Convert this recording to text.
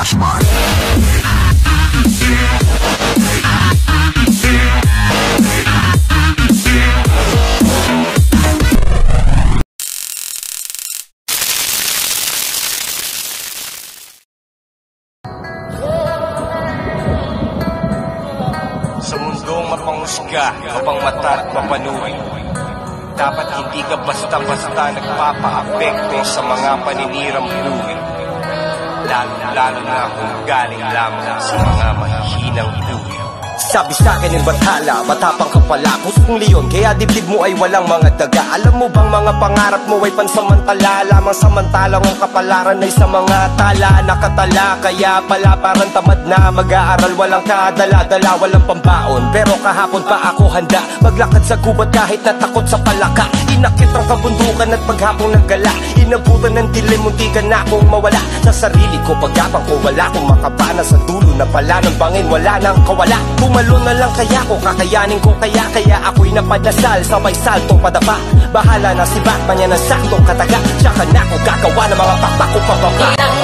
Flashback. Sa mundong mapangusga, mapangmata at mapanuri Dapat hindi ka basta-basta nagpapa-apekto sa mga paninirang buhay Lalo-lalo na kung galing lamang sa mga mahihinang buhay Sabi sa akin ng bathala, matapang ka pala. Pusong leon, kaya dibdib mo ay walang mga daga. Alam mo bang mga pangarap mo ay pansamantala? Lamang samantalang ang kapalaran ay sa mga tala. Nakatala, kaya pala parang tamad na Mag-aaral, walang kadala-dala, walang pambaon. Pero kahapon pa ako handa. Maglakad sa gubat kahit natakot sa palaka. Inakit ang kabundukan at paghapong naggala Inabutan ng dilim, munti ka na akong mawala. Sa sarili ko, paggapang ko wala Kung makabana. Sa dulo na pala ng bangin Wala nang kawala Bumalo na lang kaya ko, kakayanin ko kaya Kaya ako'y napadasal, sabay salto padapa. Bahala na si Batman yan ang saktong kataga. Tsaka na ako gagawa ng mga pakpak ko pababa